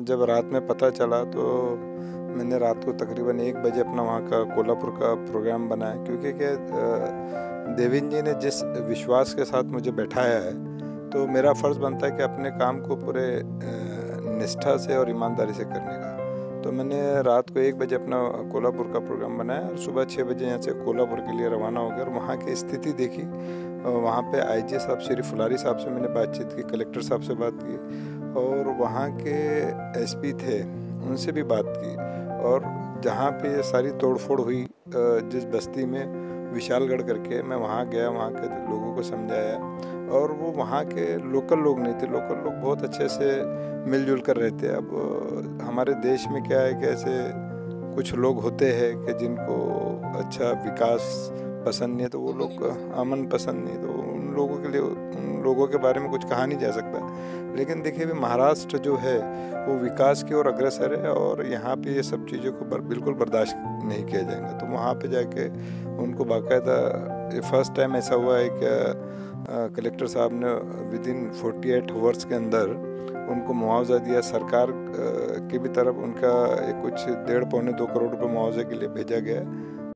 जब रात में पता चला तो मैंने रात को तकरीबन एक बजे अपना वहाँ का कोल्हापुर का प्रोग्राम बनाया। क्योंकि क्या देवेंद्र जी ने जिस विश्वास के साथ मुझे बैठाया है तो मेरा फ़र्ज़ बनता है कि अपने काम को पूरे निष्ठा से और ईमानदारी से करने का। तो मैंने रात को एक बजे अपना कोल्हापुर का प्रोग्राम बनाया और सुबह छः बजे यहाँ से कोल्हापुर के लिए रवाना हो गया और वहाँ की स्थिति देखी। वहाँ पे आईजी साहब, श्री फुलारी साहब से मैंने बातचीत की, कलेक्टर साहब से बात की और वहाँ के एसपी थे, उनसे भी बात की और जहाँ पे ये सारी तोड़फोड़ हुई जिस बस्ती में विशालगढ़ करके मैं वहाँ गया, वहाँ के लोगों को समझाया और वो वहाँ के लोकल लोग नहीं थे, लोकल लोग बहुत अच्छे से मिलजुल कर रहते अब हमारे देश में क्या है कि ऐसे कुछ लोग होते हैं कि जिनको अच्छा विकास पसंद नहीं है तो वो लोग अमन पसंद नहीं तो उन लोगों के लिए उन लोगों के बारे में कुछ कहा नहीं जा सकता। लेकिन देखिए भी महाराष्ट्र जो है वो विकास की ओर अग्रसर है और यहाँ पे ये सब चीज़ों को बर, बिल्कुल बर्दाश्त नहीं किया जाएगा। तो वहाँ पे जाके उनको बाकायदा फ़र्स्ट टाइम ऐसा हुआ है कि कलेक्टर साहब ने within forty eight hours के अंदर उनको मुआवजा दिया। सरकार की भी तरफ़ उनका कुछ डेढ़ पौने दो करोड़ रुपये मुआवजे के लिए भेजा गया